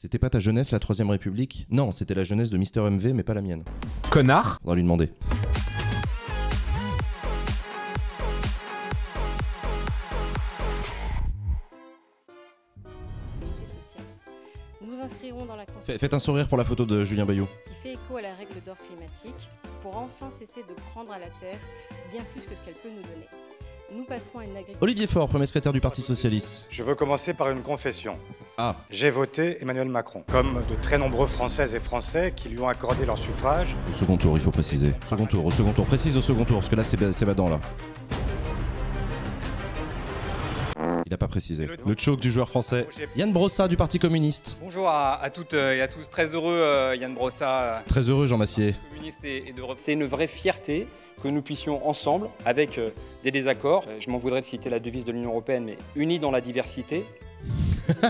C'était pas ta jeunesse, la Troisième République? Non, c'était la jeunesse de Mister MV, mais pas la mienne. Connard? On va lui demander. sociale. Nous inscrirons dans la Fait- Constitution Faites un sourire pour la photo de Julien Bayou. qui fait écho à la règle d'or climatique pour enfin cesser de prendre à la Terre bien plus que ce qu'elle peut nous donner. Nous passerons à une agriculture Olivier Faure, premier secrétaire du Parti Socialiste. Je veux commencer par une confession. Ah, J'ai voté Emmanuel Macron, comme de très nombreux Françaises et Français qui lui ont accordé leur suffrage. au second tour, il faut préciser. Second tour, au second tour. Précise au second tour, parce que là, c'est badant, là. Il a pas précisé. Le choke du joueur français. Yann Brossa du Parti communiste. Bonjour à, à toutes euh, et à tous, très heureux euh, Yann Brossa, euh, Très heureux, Jean Massier. communiste et, et d'Europe. C'est une vraie fierté que nous puissions ensemble, avec euh, des désaccords, euh, je m'en voudrais de citer la devise de l'Union Européenne, mais unis dans la diversité.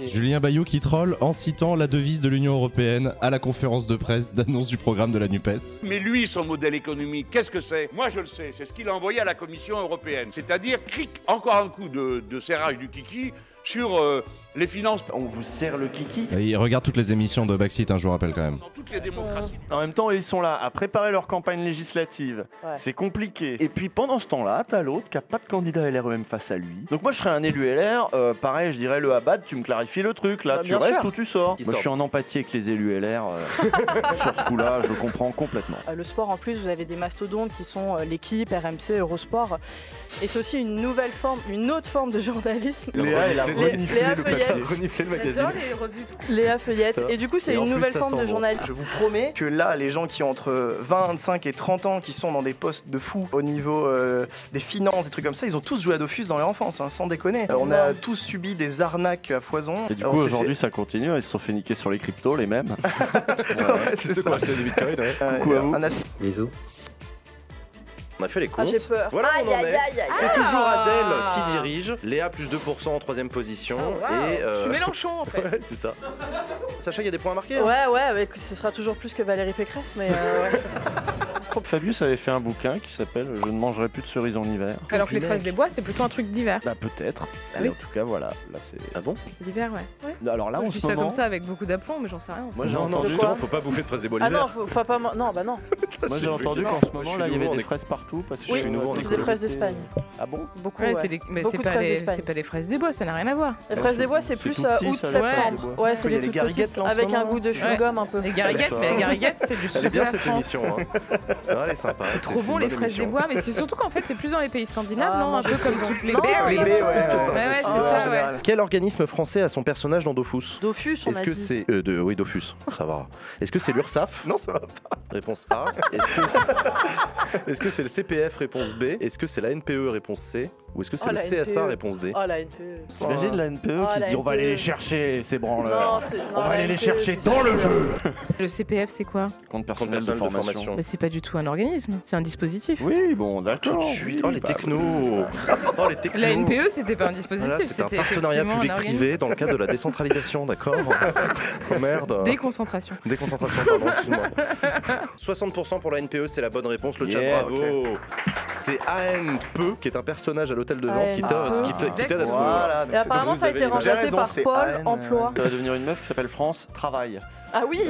Julien Bayou qui troll en citant la devise de l'Union Européenne à la conférence de presse d'annonce du programme de la NUPES. Mais lui, son modèle économique, qu'est-ce que c'est? Moi, je le sais. C'est ce qu'il a envoyé à la Commission européenne. C'est-à-dire, cric, encore un coup de, de serrage du kiki sur euh, les finances On vous serre le kiki. Et il regarde toutes les émissions de Backseat, hein, je vous rappelle quand même. dans toutes les démocraties. En même temps, ils sont là à préparer leur campagne législative. Ouais. C'est compliqué. Et puis pendant ce temps-là, t'as l'autre qui a pas de candidat LREM face à lui. Donc moi, je serais un élu LR. euh, pareil, je dirais le Abad, tu me clarifies le truc. Là, Bah, tu restes sûr. ou tu sors. Moi, je suis en empathie avec les élus LR. euh, sur ce coup-là, je comprends complètement. Euh, Le sport, en plus, vous avez des mastodontes qui sont euh, l'équipe, RMC, Eurosport. Et c'est aussi une nouvelle forme, une autre forme de journalisme. Léa, elle a Lé- reniflé Léa le papier. Reniflé le magazine. les revues. Léa Feuillette. Et du coup, c'est une plus, nouvelle forme de bon. journalisme. Je vous promets que là, les gens qui ont entre 25 et 30 ans, qui sont dans des postes de fous au niveau euh, des finances, des trucs comme ça, ils ont tous joué à Dofus dans leur enfance, hein, sans déconner. Euh, on a tous subi des arnaques à foison. Et du On coup, aujourd'hui, ça continue. Ils se sont fait niquer sur les cryptos, les mêmes. Ouais, c'est ça. Euh, Coucou à vous. un as- Bisous. On a fait les Ah, j'ai peur. Voilà où on en Aïe, est. aïe, aïe, aïe. C'est Ah. toujours Adèle qui dirige. Léa plus 2% en troisième position. et euh, Je suis Mélenchon en fait. Ouais, c'est ça. Sacha, il y a des points à marquer hein? Ouais, ouais, avec- ce sera toujours plus que Valérie Pécresse, mais euh, Fabius avait fait un bouquin qui s'appelle Je ne mangerai plus de cerises en hiver. Alors que les fraises des bois, c'est plutôt un truc d'hiver. Bah peut-être. Ah Mais oui. en tout cas, voilà. Là, c'est. Ah bon? D'hiver, ouais. ouais. Alors là, je en dis ce ça moment. comme ça avec beaucoup d'aplomb, mais j'en sais rien. Moi, j'ai entendu. justement, faut pas bouffer de fraises des bois Ah non, faut, faut pas. Non, bah non. Moi, j'ai Je entendu qu'en ce moment, je là, il y avait des fraises partout. Parce que je suis nouveau en c'est des fraises d'Espagne. Ah bon? Beaucoup. Des... mais c'est de pas, fraises les... d'Espagne. c'est pas les fraises des bois, ça n'a rien à voir. Les fraises des bois, c'est plus euh, petit, août, ça, les fraises septembre. des bois. Ouais, c'est des les toutes petites, avec un goût de chewing-gum un peu. Les gariguettes, mais les gariguettes, c'est du Elle est bien super cette émission. Hein. Ouais, elle est sympa. C'est trop bon les fraises des bois, mais c'est surtout qu'en fait c'est plus dans les pays scandinaves, Ah, non Un peu comme toutes les berries. les baies, ouais, Ouais, c'est ouais, ça. c'est Ah, en ça, ouais. général. Quel organisme français a son personnage dans Dofus? Dofus, on Est-ce que c'est. euh, de... Oui, Dofus, ça va. Est-ce que c'est l'URSAF Non, ça va pas. Réponse A. Est-ce que c'est Est-ce que c'est le CPF Réponse B? Est-ce que c'est la NPE Réponse C? Ou est-ce que c'est Oh, le CSA NPE. Réponse D Oh la NPE. T'imagines la NPE Ah, qui la se dit on va aller NPE. les chercher, ces Non, branleurs. c'est. On non, va aller les NPE, chercher dans le jeu Le CPF c'est quoi? Compte Compte personnel de personnel de formation. formation. Mais c'est pas du tout un organisme, c'est un dispositif. Oui, bon, d'accord. Tout de suite. oui, Oh, les technos Oh, les technos La NPE c'était pas un dispositif, Voilà, c'est un c'était partenariat organisme. public-privé dans le cadre de la décentralisation, d'accord Oh merde Déconcentration. Déconcentration, pardon, excuse-moi. 60% pour la NPE, c'est la bonne réponse. Le chat, Yeah, bravo. C'est ANPE, qui est un personnage à l'hôtel de vente qui t'aide à trouver. Voilà, Et apparemment, ça a été remplacé raison, par Paul Emploi. Ça va devenir une meuf qui s'appelle France Travail. Ah oui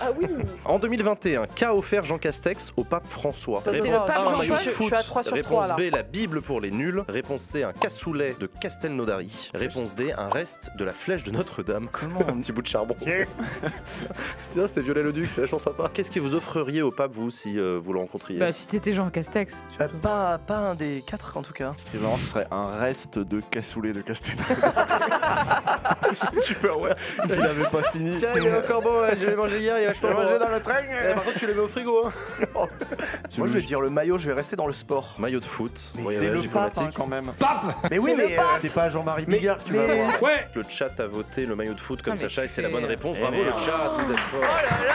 Ah oui En 2021, qu'a offert Jean Castex au pape François Réponse le A, un maillot de foot. suis à 3 sur Réponse 3, là. B, la Bible pour les nuls. Réponse C, un cassoulet de Castelnaudary. Réponse D, un reste de la flèche de Notre-Dame. Comment Un petit bout de charbon. Tiens, c'est Violet-le-Duc, c'est vachement sympa. Qu'est-ce que vous offririez au pape, vous, si euh, vous le rencontriez Bah si t'étais Jean Castex. Bah, pas, pas un des quatre en tout cas. Ce qui est marrant, ce serait un reste de cassoulet de Castelnau. Super, ouais. Il avait pas fini. Tiens, il est encore bon, ouais, je l'ai mangé hier, il est vachement bon. dans le train Eh, par contre, tu les mets au frigo, hein. Moi je vais dire le maillot, je vais rester dans le sport. Maillot de foot, Mais voyage c'est le pape diplomatique. hein, quand même. Mais oui, mais. euh, C'est pas Jean-Marie Bigard que tu mais- vas voir. Ouais Le chat a voté le maillot de foot comme Ah, Sacha et c'est la bonne réponse. Eh Bravo le chat, vous êtes fort. Oh là là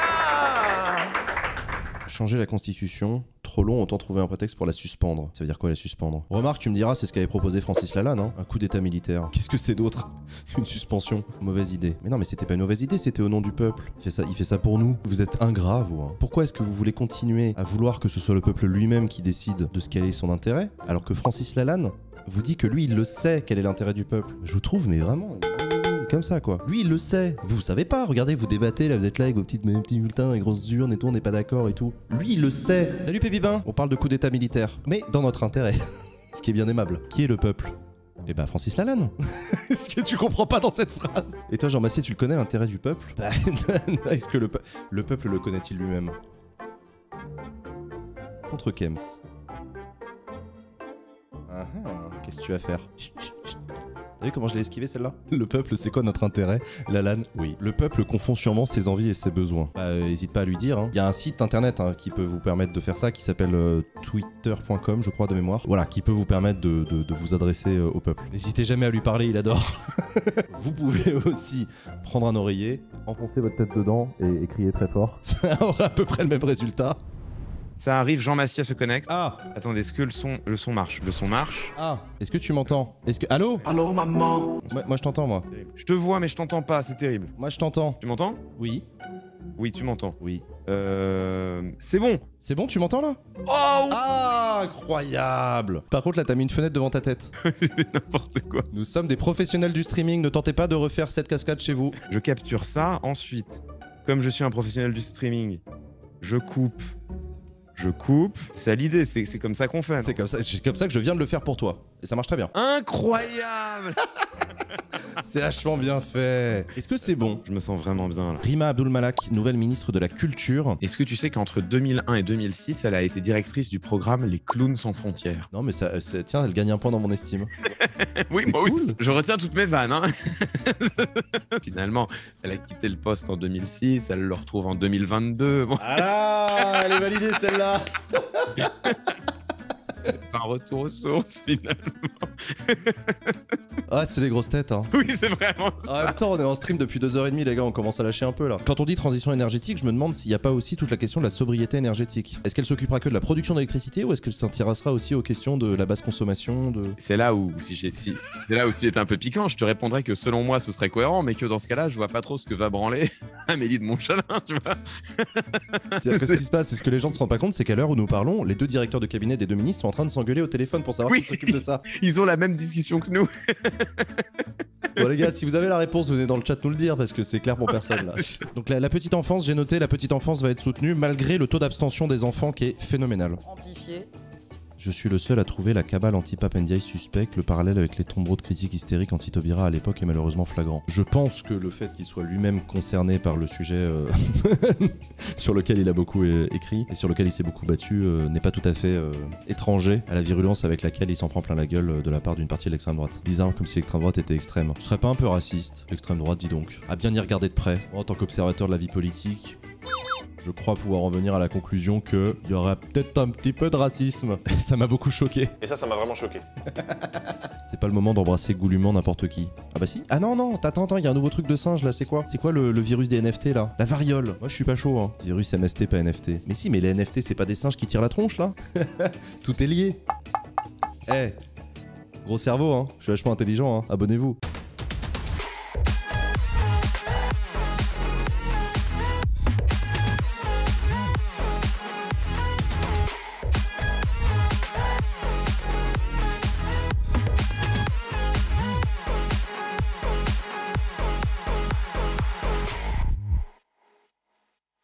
Changer la constitution, trop long, autant trouver un prétexte pour la suspendre. Ça veut dire quoi la suspendre? Remarque, tu me diras, c'est ce qu'avait proposé Francis Lalanne, hein un coup d'état militaire. Qu'est-ce que c'est d'autre? Une suspension Mauvaise idée. Mais non, mais c'était pas une mauvaise idée, c'était au nom du peuple. Il fait ça, il ça pour nous. Vous êtes ingrats, vous. hein. Pourquoi est-ce que vous voulez continuer à vouloir que ce soit le peuple lui-même qui décide de ce quel est son intérêt, alors que Francis Lalanne vous dit que lui, il le sait quel est l'intérêt du peuple? Je vous trouve, mais vraiment. Comme ça quoi. Lui il le sait. Vous savez pas, regardez, vous débattez là, vous êtes là avec vos petites, mes petits bulletins, les grosses urnes et tout, on n'est pas d'accord et tout. Lui il le sait. Salut Pépibin, on parle de coup d'état militaire. Mais dans notre intérêt. Ce qui est bien aimable. Qui est le peuple? Eh bah Francis Lalanne Ce que tu comprends pas dans cette phrase? Et toi Jean Massier, tu le connais l'intérêt du peuple? Bah est-ce que le, le peuple le connaît-il lui-même? Contre Kems. Ah ah, qu'est-ce que tu vas faire? Chut, chut, chut. T'as vu comment je l'ai esquivé celle-là Le peuple, c'est quoi notre intérêt? Lalanne Oui. Le peuple confond sûrement ses envies et ses besoins. Bah, euh, hésite pas à lui dire. hein. Il y a un site internet hein, qui peut vous permettre de faire ça, qui s'appelle euh, twitter.com, je crois, de mémoire. Voilà, qui peut vous permettre de, vous adresser euh, au peuple. N'hésitez jamais à lui parler, il adore. vous pouvez aussi prendre un oreiller, enfoncer votre tête dedans et crier très fort. Ça aura à peu près le même résultat. Ça arrive, Jean Massia se connecte. Ah Attendez, est-ce que le son, le son marche? Le son marche? Ah Est-ce que tu m'entends? Est-ce que... Allô? Allô, maman moi, moi, je t'entends, moi. Je te vois, mais je t'entends pas, c'est terrible. Moi je t'entends. Tu m'entends? Oui. Oui, tu m'entends. Oui. Euh. C'est bon C'est bon, tu m'entends là? Oh Ah, incroyable Par contre, là, t'as mis une fenêtre devant ta tête. N'importe quoi. Nous sommes des professionnels du streaming, ne tentez pas de refaire cette cascade chez vous. Je capture ça, ensuite, comme je suis un professionnel du streaming, je coupe. Je coupe. C'est l'idée, c'est comme ça qu'on fait. non C'est comme ça, c'est comme ça que je viens de le faire pour toi. Et ça marche très bien. Incroyable C'est vachement bien fait. Est-ce que c'est bon? Je me sens vraiment bien là. Rima Abdul Malak, nouvelle ministre de la Culture. Est-ce que tu sais qu'entre 2001 et 2006, elle a été directrice du programme Les Clowns sans frontières? Non, mais ça, c'est- tiens, elle gagne un point dans mon estime. Oui, C'est moi cool. aussi. Je retiens toutes mes vannes. hein. Finalement, elle a quitté le poste en 2006, elle le retrouve en 2022. Bon, Ah, elle est validée celle-là. c'est un retour aux sources finalement. Ah, c'est les grosses têtes, hein. Oui, c'est vraiment En ça. même temps, on est en stream depuis 2h30, les gars, on commence à lâcher un peu là. Quand on dit transition énergétique, je me demande s'il n'y a pas aussi toute la question de la sobriété énergétique. Est-ce qu'elle s'occupera que de la production d'électricité ou est-ce qu'elle s'intéressera aussi aux questions de la basse consommation de... C'est là où si j'ai si, c'est là où c'est un peu piquant, je te répondrais que selon moi ce serait cohérent, mais que dans ce cas-là, je vois pas trop ce que va branler Amélie de Montchalin, tu vois. C'est-à-dire que ce qui se passe, c'est ce que les gens ne se rendent pas compte, c'est qu'à l'heure où nous parlons, les deux directeurs de cabinet des deux ministres sont en train de s'engueuler au téléphone pour savoir Oui. qui s'occupe de ça. Ils ont la même discussion que nous. Bon les gars, si vous avez la réponse, venez dans le chat nous le dire parce que c'est clair pour personne là. Donc la, la petite enfance, j'ai noté, la petite enfance va être soutenue malgré le taux d'abstention des enfants qui est phénoménal. Amplifié. Je suis le seul à trouver la cabale anti-Papendiaï suspecte. Le parallèle avec les tombereaux de critiques hystériques anti-Taubira à l'époque est malheureusement flagrant. Je pense que le fait qu'il soit lui-même concerné par le sujet euh, sur lequel il a beaucoup écrit et sur lequel il s'est beaucoup battu euh, n'est pas tout à fait euh, étranger à la virulence avec laquelle il s'en prend plein la gueule de la part d'une partie de l'extrême droite. Bizarre, comme si l'extrême droite était extrême. Ce serait pas un peu raciste, l'extrême droite, dis donc À bien y regarder de près. En tant qu'observateur de la vie politique, je crois pouvoir en venir à la conclusion qu'il y aurait peut-être un petit peu de racisme. Et ça m'a beaucoup choqué. Et ça, ça m'a vraiment choqué. C'est pas le moment d'embrasser goulûment n'importe qui. Ah bah si Ah non, non, attends, attends, il y a un nouveau truc de singe là, c'est quoi? C'est quoi le, le virus des NFT là? La variole Moi je suis pas chaud, hein. Virus MST, pas NFT. Mais si, mais les NFT, c'est pas des singes qui tirent la tronche là? Tout est lié Eh Gros cerveau, hein Je suis vachement intelligent, hein Abonnez-vous